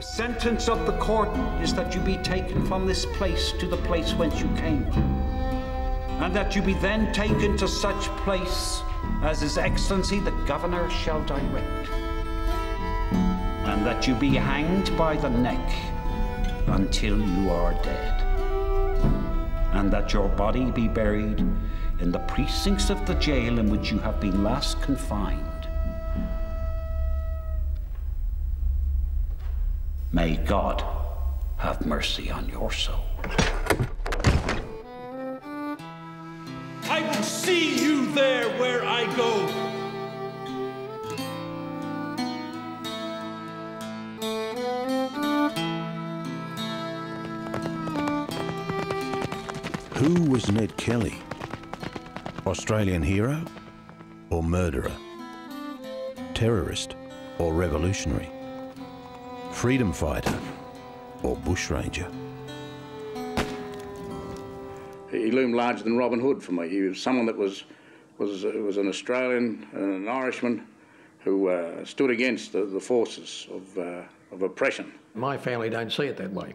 The sentence of the court is that you be taken from this place to the place whence you came, and that you be then taken to such place as His Excellency the Governor shall direct, and that you be hanged by the neck until you are dead, and that your body be buried in the precincts of the jail in which you have been last confined. May God have mercy on your soul. I will see you there where I go. Who was Ned Kelly? Australian hero or murderer? Terrorist or revolutionary? Freedom fighter or bushranger? He loomed larger than Robin Hood for me. He was someone that was was uh, was an Australian and an Irishman who uh, stood against the, the forces of uh, of oppression. My family don't see it that way.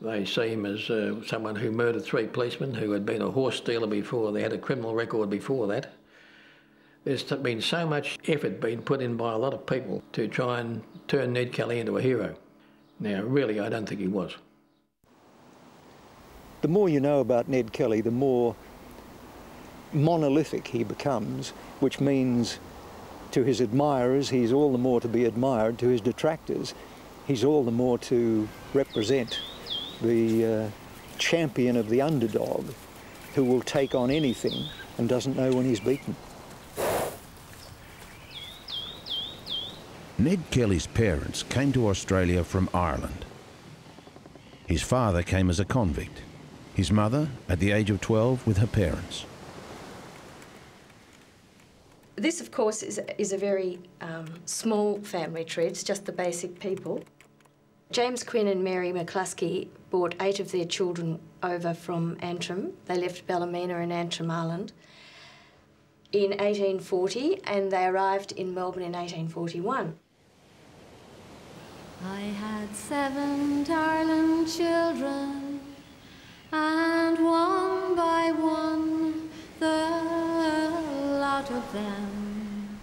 They see him as uh, someone who murdered three policemen, who had been a horse stealer before. They had a criminal record before that. There's been so much effort being put in by a lot of people to try and turn Ned Kelly into a hero. Now, really, I don't think he was. The more you know about Ned Kelly, the more monolithic he becomes, which means to his admirers, he's all the more to be admired. To his detractors, he's all the more to represent the uh, champion of the underdog who will take on anything and doesn't know when he's beaten. Ned Kelly's parents came to Australia from Ireland. His father came as a convict, his mother at the age of 12 with her parents. This, of course, is, is a very um, small family tree. It's just the basic people. James Quinn and Mary McCluskey brought eight of their children over from Antrim. They left Ballymena in Antrim, Ireland, in 1840, and they arrived in Melbourne in 1841. I had seven darling children, and one by one the lot of them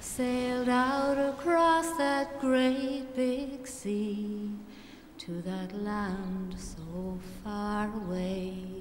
sailed out across that great big sea to that land so far away.